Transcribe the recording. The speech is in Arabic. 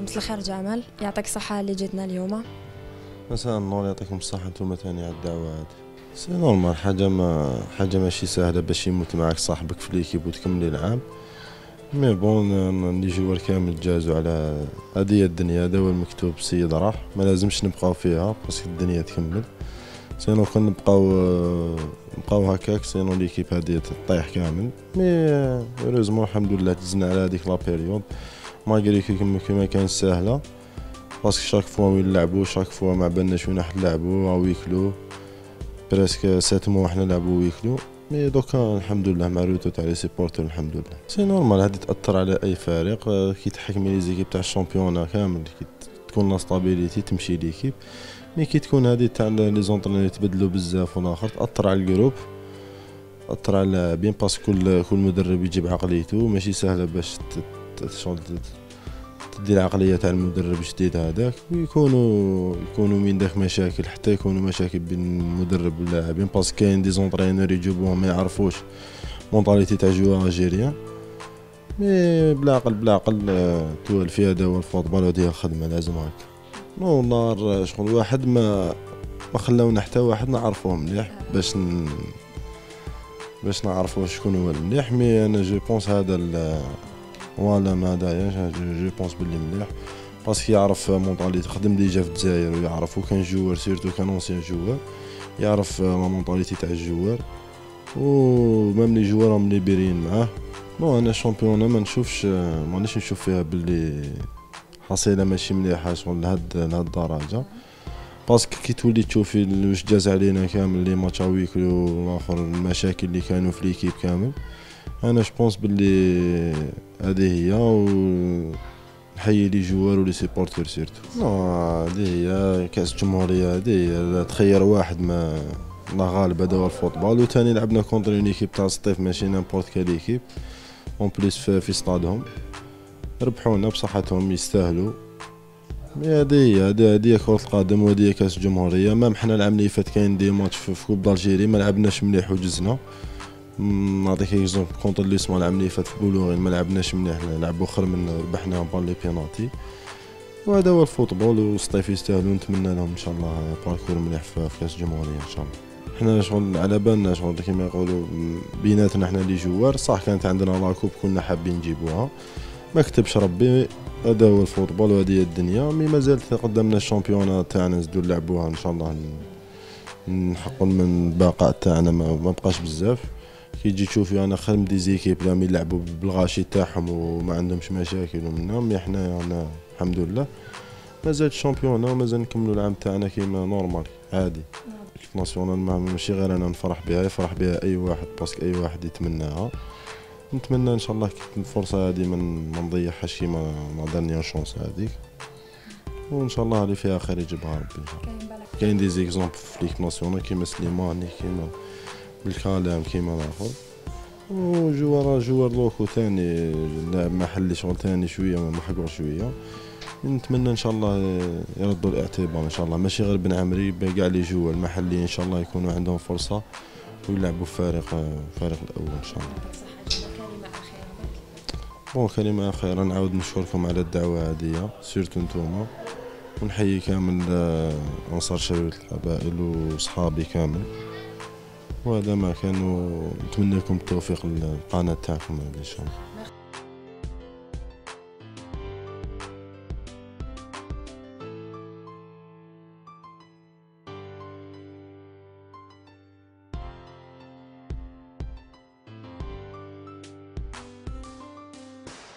مساء الخير جمال. يعطيك الصحة اللي جيتنا اليوم. مساء النور يعطيكم الصحة أنتم ثاني على الدعوة هذه c'est normal حاجة ما حاجة ماشي سهلة باش يموت معاك صاحبك في l'équipe وتكملي العام mais bon les joueurs كامل جازوا على هذه الدنيا هذا هو المكتوب السيد راح. ما لازمش نبقاو فيها parce que الدنيا تكمل. sinon كون نبقاو نبقاو هكاك sinon l'équipe هادي تطيح كامل. mais heureusement الحمد لله دزنا على هذيك la période. malgré كيما كان ساهله parce que chaque fois وين نلعبو chaque fois ما بالناش وين راح نلعبو أو ويكلو. presque sept mois حنا نلعبو ويكلو. mais دوكا الحمد لله مع retour تاع les supporters الحمد لله. c'est normal هادي تأثر على أي فريق كي تحكمي les équipes تاع ال championnat كامل كي تكون la stabilité تمشي l'équipe. mais كي تكون هادي تاع les entraîneurs يتبدلوا بزاف والاخر تأثر على ال groupe. تأثر على اللاعبين parce que كل مدرب يجيب عقليته. ماشي سهلة باش تدي العقلية تاع المدرب الجديد هذاك ويكونوا يكونوا من داك مشاكل حتى يكونوا مشاكل بين المدرب واللاعبين parce que كاين des entraîneurs يجيبوهم ما يعرفوش mentalité تاع joueur algérien mais بالعقل بالعقل توالفي هذا هو الفوتبال وهذه الخدمة لازم هاك نو نار شغل واحد ما ما خلاونا حتى واحد نعرفوه مليح باش ن... باش نعرفوا شكون هو المليح. mais أنا je pense هذا voilà mais هذايا je pense بلي مليح parce que يعرف mentalité خدم déjà في الجزائر ويعرف وكان joueur surtout كان ancien joueur يعرف la mentalité تاع ال joueur و même les joueurs راهم libérés معاه bon أنا championnat ما نشوفش مانيش نشوف فيها باللي حصيله ماشي مليحه شغل لهاد لهاد الدرجه parce que كي تولي تشوفي واش جاز علينا كامل les matchs ويكلو والاخر المشاكل اللي كانوا في l'équipe كامل أنا je pense باللي هذه هي و نحيي les joueurs و les supporters surtout. هذه هي كأس الجمهورية هذه هي. تخير واحد ما الله غالب هذا هو الفوتبال وثاني لعبنا contre une équipe تاع سطيف ماشي n'importe quelle équipe en plus في, ستادهم ربحونا بصحتهم يستاهلوا هذه هي هذه هي كرة القدم هي كأس الجمهورية. même حنا العام اللي فات كاين des matchs في coupe d'Algérie ما لعبناش مليح وجزنا نعطيك exemple contre اسمه العام اللي فات في بولوغين ما لعبناش مليح لعبوا خير من ربحنا بال les penalties وهذا هو الفوتبول وسطيف يستاهلوا نتمنى لهم إن شاء الله parcours مليح في كأس الجمهورية إن شاء الله. حنا شغل على بالنا شغل كيما يقولوا بيناتنا حنا les joueurs صح كانت عندنا la coupe كنا حابين نجيبوها. ما كتبش ربي هذا هو الفوتبول وهذه هي الدنيا. mais مازال قدامنا ال championnat تاعنا نزيدو نلعبوها إن شاء الله نحققوا من البقاء تاعنا ما بقاش بزاف. كي تجي تشوفي أنا خدم des équipes راهم يلعبوا بالغاشي تاعهم وما عندهمش مشاكل ومنهم mais حنا أنا الحمد لله. مازال ال championnat ومازال نكملوا العام تاعنا كيما normal عادي. nationale ماشي غير أنا نفرح بها يفرح بها أي واحد parce que أي واحد يتمناها. نتمنى إن شاء الله الفرصه هذه ما نضيعهاش كيما la dernière chance هذيك وإن شاء الله اللي فيها خير يجيبها ربي. كاين des exemples في l'équipe nationale كيما سليماني كيما بلكالام كيما الآخر و joueur joueur local ثاني لاعب محلي شغل ثاني شوية محقور شوية. نتمنى إن شاء الله يردوا الاعتبار إن شاء الله. ماشي غير بن عمري كاع لي جوا المحليين إن شاء الله يكونوا عندهم فرصة ويلعبوا فريق فريق الأول إن شاء الله. بون كلمة أخيرة نعاود نشكركم على الدعوة هذه سيرتو نتوما. ونحيي كامل أنصار شباب القبائل وصحابي كامل. وهذا ما كان ونتمنى لكم التوفيق للقناة تاعكم ان شاء الله